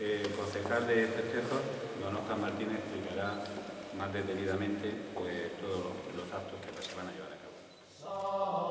Eh, el concejal de festejos, don Oscar Martínez, explicará más detenidamente pues, todos los actos que se van a llevar a cabo.